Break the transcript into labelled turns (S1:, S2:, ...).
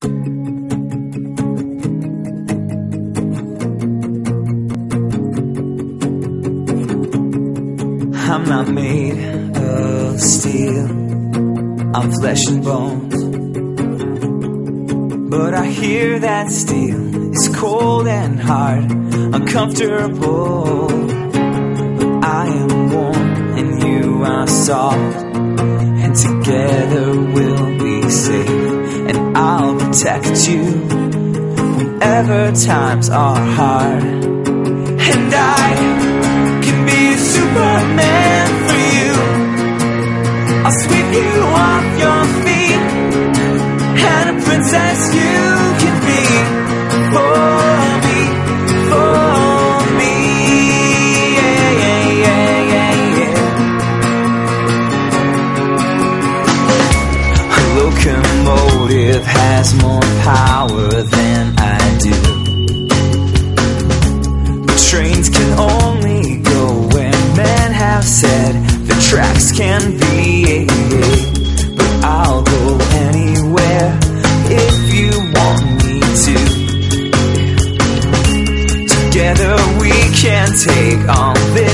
S1: I'm not made of steel, I'm flesh and bones. But I hear that steel is cold and hard, uncomfortable. But I am warm and you are soft, and together we'll protect you whenever times are hard. Locomotive has more power than I do. But trains can only go where men have said the tracks can be. But I'll go anywhere if you want me to. Together we can take on this.